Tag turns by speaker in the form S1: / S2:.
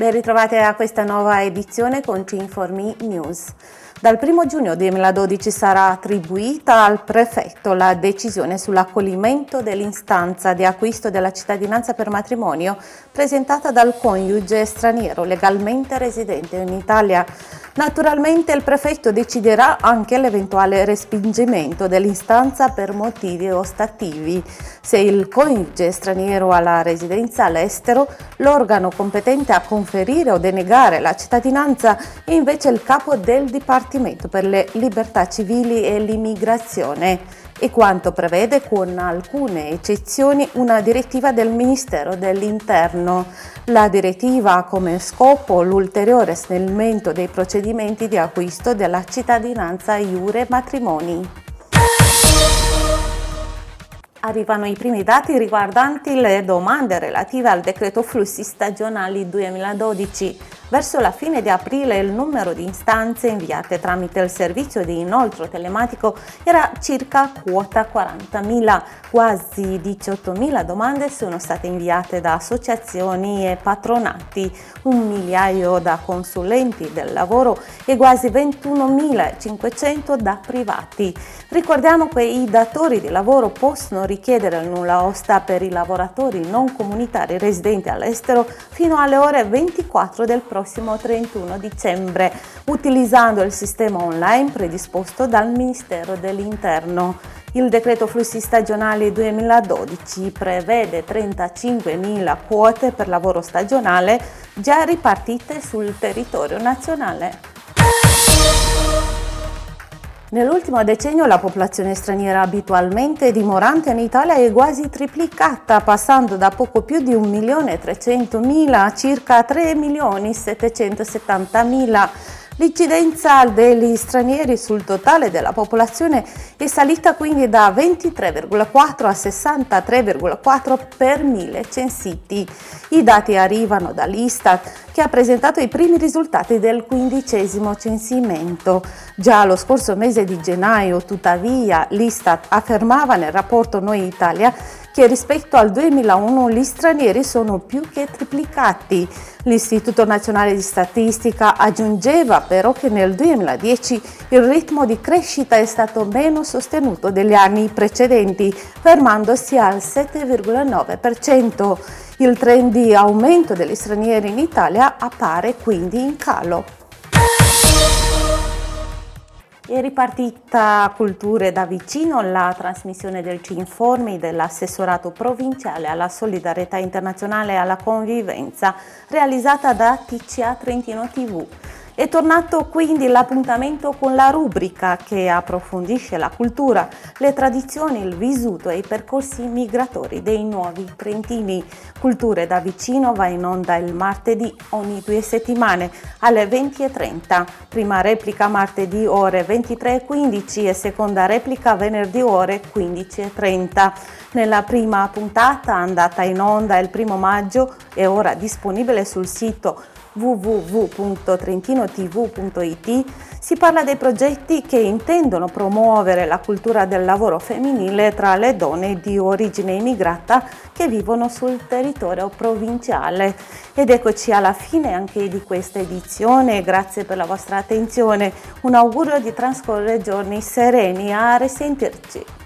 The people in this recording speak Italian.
S1: Ben ritrovate a questa nuova edizione con T-Informi News. Dal 1 giugno 2012 sarà attribuita al prefetto la decisione sull'accoglimento dell'istanza di acquisto della cittadinanza per matrimonio presentata dal coniuge straniero legalmente residente in Italia. Naturalmente il prefetto deciderà anche l'eventuale respingimento dell'istanza per motivi ostativi. Se il coniuge straniero ha la residenza all'estero, l'organo competente a conferire o denegare la cittadinanza è invece il capo del Dipartimento per le libertà civili e l'immigrazione e quanto prevede con alcune eccezioni una direttiva del Ministero dell'Interno. La direttiva ha come scopo l'ulteriore snellimento dei procedimenti di acquisto della cittadinanza Iure Matrimoni. Arrivano i primi dati riguardanti le domande relative al decreto flussi stagionali 2012. Verso la fine di aprile il numero di istanze inviate tramite il servizio di inoltro telematico era circa quota 40.000. Quasi 18.000 domande sono state inviate da associazioni e patronati, un migliaio da consulenti del lavoro e quasi 21.500 da privati. Ricordiamo che i datori di lavoro possono richiedere il nulla osta per i lavoratori non comunitari residenti all'estero fino alle ore 24 del prossimo prossimo 31 dicembre utilizzando il sistema online predisposto dal Ministero dell'Interno. Il decreto flussi stagionali 2012 prevede 35.000 quote per lavoro stagionale già ripartite sul territorio nazionale. Nell'ultimo decennio la popolazione straniera abitualmente dimorante in Italia è quasi triplicata, passando da poco più di 1.300.000 a circa 3.770.000 L'incidenza degli stranieri sul totale della popolazione è salita quindi da 23,4 a 63,4 per mille censiti. I dati arrivano dall'Istat che ha presentato i primi risultati del quindicesimo censimento. Già lo scorso mese di gennaio, tuttavia, l'Istat affermava nel rapporto Noi Italia che rispetto al 2001 gli stranieri sono più che triplicati. L'Istituto Nazionale di Statistica aggiungeva però che nel 2010 il ritmo di crescita è stato meno sostenuto degli anni precedenti, fermandosi al 7,9%. Il trend di aumento degli stranieri in Italia appare quindi in calo. È ripartita Culture da vicino la trasmissione del C-Informi dell'assessorato provinciale alla solidarietà internazionale e alla convivenza realizzata da TCA Trentino TV. È tornato quindi l'appuntamento con la rubrica che approfondisce la cultura, le tradizioni, il vissuto e i percorsi migratori dei nuovi trentini. Culture da vicino va in onda il martedì ogni due settimane alle 20.30. Prima replica martedì ore 23.15 e seconda replica venerdì ore 15.30. Nella prima puntata andata in onda il primo maggio è ora disponibile sul sito www.trentinotv.it si parla dei progetti che intendono promuovere la cultura del lavoro femminile tra le donne di origine immigrata che vivono sul territorio provinciale. Ed eccoci alla fine anche di questa edizione, grazie per la vostra attenzione, un augurio di trascorrere giorni sereni, a risentirci.